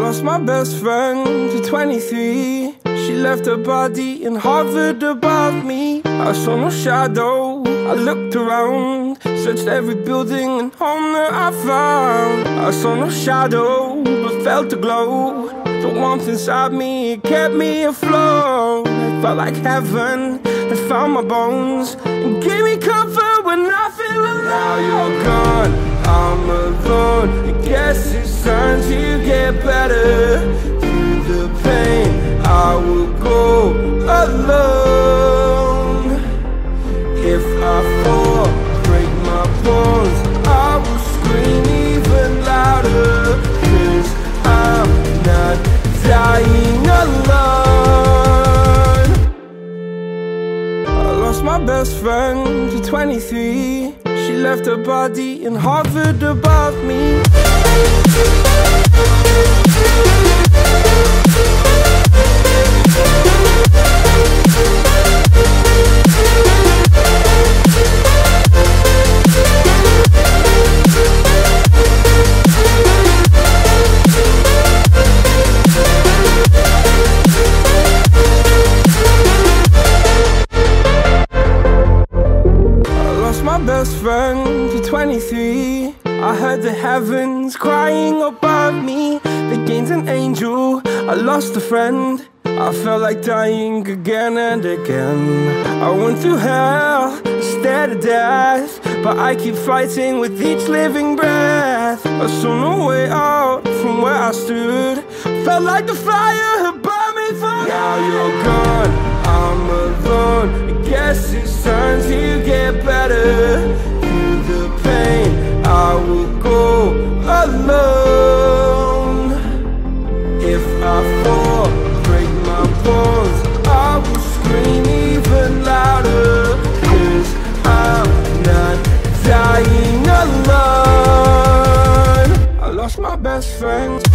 lost my best friend to 23 She left her body and hovered above me. I saw no shadow, I looked around Searched every building and home that I found. I saw no shadow, but felt the glow. The warmth inside me, kept me afloat. It felt like heaven, it found my bones And gave me comfort lost my best friend to 23 She left her body and hovered above me best friend to 23 I heard the heavens crying above me. They gained an angel, I lost a friend. I felt like dying again and again. I went through hell, instead of death But I keep fighting with each living breath. I saw no way out from where I stood. Felt like the fire had burned me for Now you're gone, I'm alone. I guess it's time to get better alone